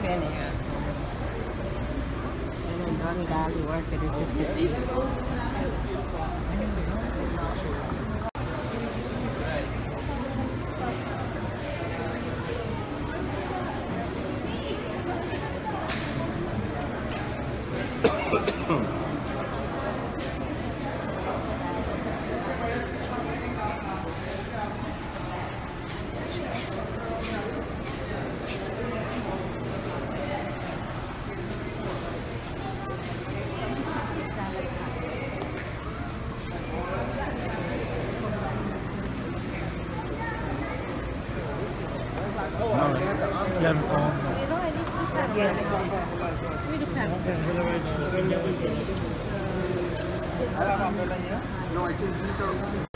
finish. And then done Valley work it is a city. No, I think these are.